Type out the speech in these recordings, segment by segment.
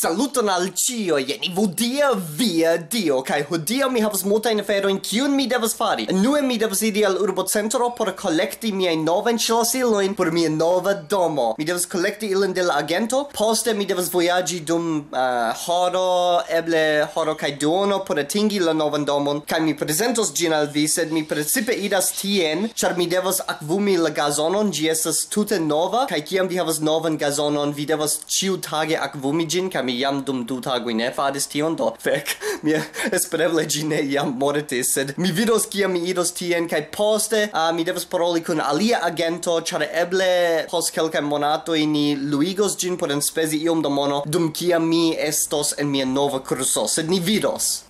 Saluton al cio, jeni vudia via dio, kai hodia mi havas multa in afero in kiun mi devas fari. Enue mi devas idi al urbocentro por kolekti miajn noven ŝlosilojn por mia nova domo. Mi devas kolekti ilin de la agento, poste mi devas voyagi dum uh, horo, eble horo kai duono por atingi la novan domon, kai mi prezentos gin al vi, sed mi precipe idas tien, char mi devas akvumi la gazonon, gi estas tute nova, kai kiam vi havas novan gazonon, vi devas ĉiutage akvumi gin, kai mi jam dum du tagoj ne fadis tion do fek mi espereble ĝi ne jam mortis sed mi vidos kiam mi idos tien kaj poste uh, mi devas paroli kun alia agento ĉar eble post kelkaj monatoj ni luigos ĝin por enspezi iom da mono dum kiam mi estos en mia nova kurso sed ni vidos.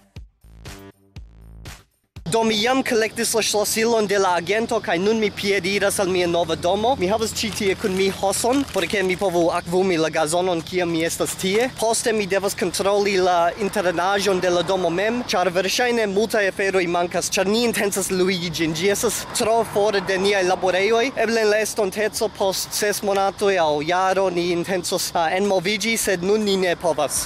Do mi jam collectis la ŝlosilon de la agento kai nun mi piediras al mia nova domo. Mi havas ĉi tie kun mi hoson, porque mi povu akvumi la gazonon kiam mi estas tie. Poste mi devas kontroli la internajon de la domo mem, ĉar verŝajne multaj aferoj mankas, ĉar ni intencas luigi ĝin. Ĝi estas tro for de niaj laborejoj. Eble en la estonteco post ses monatoj aŭ jaro ni intencos enmoviĝi, sed nun ni ne povas.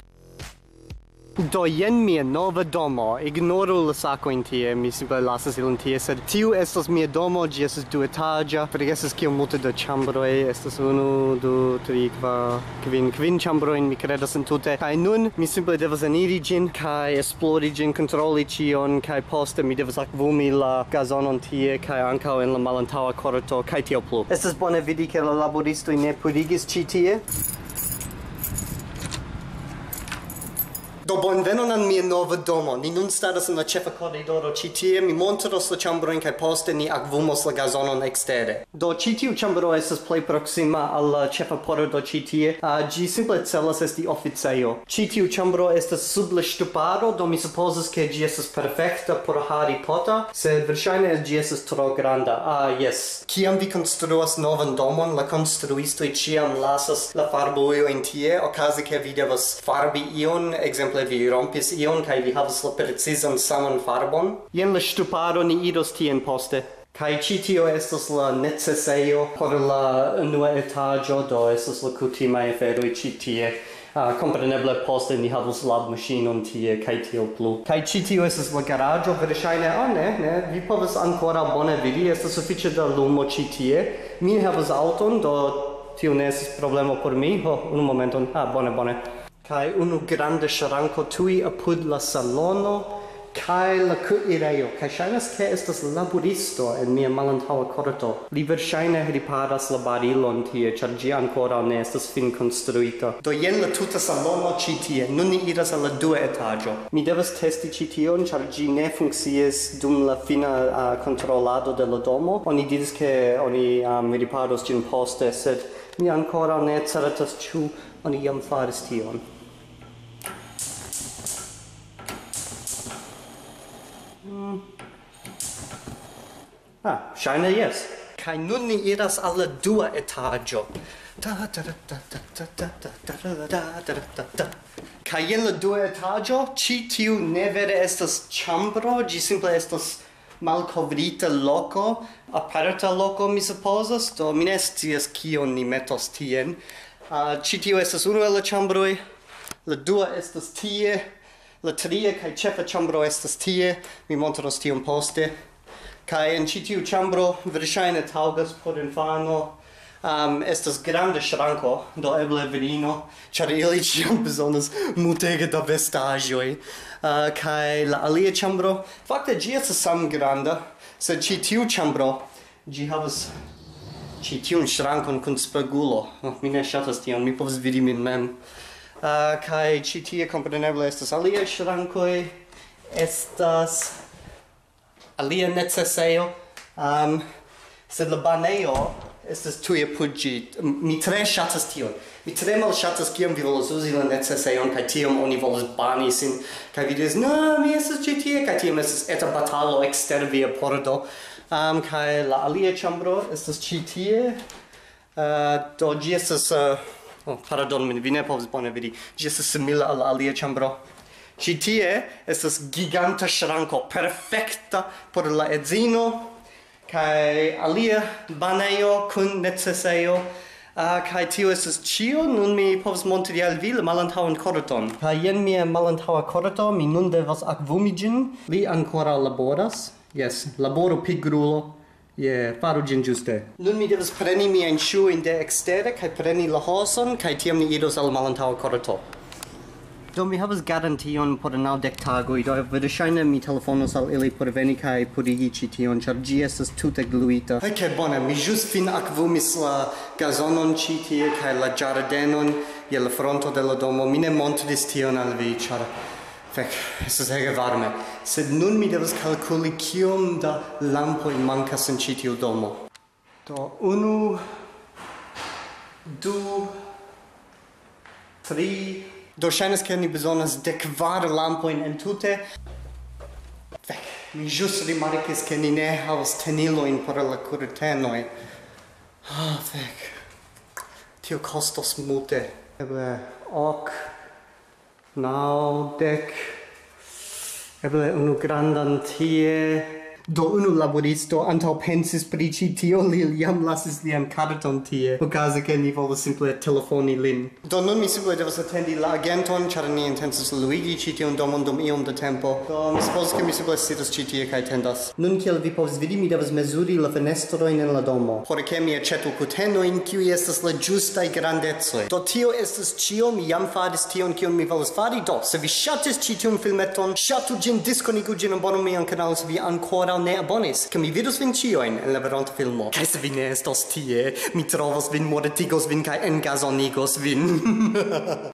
Do jen mia nova domo. Ignoru la sacojn tie, mi simple lasas ilin tie, sed tiu estas mia domo, gi estas per forgesas kio multe da chambroi, estas unu, du, tri, kva, kvin, kvin ĉambrojn, mi credas in tute. Kai nun mi simple devas eniri gin, kai esplori gin, kontroli cion, kai poste mi devas akvumi la gazonon tie kai ancao en la malantawa korto kai tio plu. Estas bone vidi ke la laboristoi ne purigis ci tie. Do bonvenon an mia nova domo. Ni nun staras en la ĉefa koridoro ĉi tie, mi montros la ĉambrojn kaj poste ni akvumos la gazonon ekstere. Do ĉi tiu ĉambro estas plej proksima al la ĉefa pordo ĉi tie, uh, simple celas esti oficejo. Ĉi tiu ĉambro estas sub la ŝtuparo, do mi supozas ke ĝi estas perfekta por Harry Potter, sed verŝajne ĝi estas tro granda. Ah, yes. Kiam vi konstruas novan domon, la konstruistoj ĉiam lasas la farbojojn tie, okaze ke vi devas farbi ion, ekzemple exemple vi rompis ion kai vi havas la precizan saman farbon. Jen la ŝtuparo ni iros tien poste. Kai ĉi tio estas la necesejo por la unua etaĝo, do estas la kutimaj aferoj ĉi tie. Ah, uh, compreneble poste ni havus lab machinon tie kai tio plu. kai ci tio esas la garaggio verŝajne aŭ oh, ne, ne, vi povas ancora bone vidi, estas sufiĉe da lumo ci tie. Mi havas auton do tio ne estas problemo por mi. Ho, un momenton. Ah, bone, bone kai unu grande sharanko tui apud la salono. Kai la kuirejo kai ŝajnas ke estas laboristo en mia malantaŭa korto. Li verŝajne riparas la barilon tie ĉar ĝi ankoraŭ ne estas fin konstruita. Do jen la tuta salono ĉi tie. Nun ni iras al la dua etaĝo. Mi devas testi ĉi tion ĉar ĝi ne funkcias dum la fina uh, kontrolado de la domo. Oni diris ke oni um, riparos ĝin poste sed mi ankoraŭ ne certas ĉu oni jam faris tion. Ah, scheine yes. Kai nun ni iras al la dua etaggio. Da da da da da da da da da da da da Kai en la dua etaggio, ci tiu ne vere estas chambro, gi simple estas malcovrita loco, aparta loco, mi supposas, do mi ne scias kion ni metos tien. Uh, ci tiu estas unu el la chambroi, la dua estas tie, la tria kai ĉefa chambro estas tie, mi montros tion poste. Kai en citiu chambro verŝajne taŭgas por infano um, estas grande shranko, do eble virino, char ili ciam bezonas mutege da vestagioi. Uh, ah, kai la alia chambro, fakte gi estas sam granda, sed ci tiu chambro, gi havas ci tiun shrankon kun spegulo. oh, mi ne shatas tion, mi povas vidi min mem. Ah, uh, kai ci tie kompreneble estas alia shrankoi, estas alia necesejo, um, sed la baneo estas tuje puggi. Mi tre shatas tion. Mi tre malŝatas kiam vi volas uzi la necesejon kai tiam oni volas bani sin kai vi dis no mi estas ĉi tie" kai tiam estas eta batalo ekster via pordo. Um, kai la alia chambro estas ĉi tie. Uh, do ĝi estas... Uh, oh, pardon min, ne povas bone vidi. Ĝi estas simila al la alia ĉambro. Ci tie estas giganta shranko perfekta por la edzino kai alia banejo kun necesejo ah, Uh, kai tio estes cio, nun mi povas montri al vi la malantaŭan korton. Kaj jen mia malantaŭa korto, mi nun devas akvumi ĝin. Li ankoraŭ laboras. Jes, laboru pigrulo. Je, yeah, faru gin giuste. Nun mi devas preni miajn in de extere, kai preni la hoson kai tiam ni idos al malantaŭa korto. Do mi havas garantion por naŭdek tagoj, do verŝajne mi telefonos al ili por veni kaj purigi ĉi tion, ĉar ĝi estas tute gluita. Kaj bone, mi ĵus fin akvumis la gazonon ĉi tie kaj la ĝardenon je la fronto de la domo. Mi ne montris tion al vi, ĉar Fek, estas ege varme. Sed nun mi devas calculi kiom da lampoi mancas in ĉi tiu domo. Do unu, du, tri, Do ŝajnas ke ni bezonas dekvar lampojn entute. Fek, mi ĵus rimarkis ke ni ne havas tenilojn por la kurtenoj. Ah, fek. Tio kostos multe. Eble ok, naŭ dek, eble unu grandan tie, Do unu laboristo antau pensis pri ci tio, li jam lasis lian karton tie, okaze ke ni volas simple telefoni lin. Do nun mi simple devas attendi la agenton, char ni intensis luigi ci tion domon dum iom da tempo. Do mi suppos ke mi simple sidas ci tie cae tendas. Nun kiel vi povs vidi, mi devas mezuri la fenestroin en la domo, por ke mi acetu cutenoin, kiui estas la giustai grandezoi. Do tio estas cio, mi jam faris tion, kion mi volas fari, do, se vi shatis ci tion filmeton, shatu gin, diskonigu gin, abonu mian canal, se vi ancora ancora ne abonis, che mi vidus vin cioin en la veronta filmo. Kaj se vi ne estos tie, mi trovos vin, mortigos vin kaj engasonigos vin.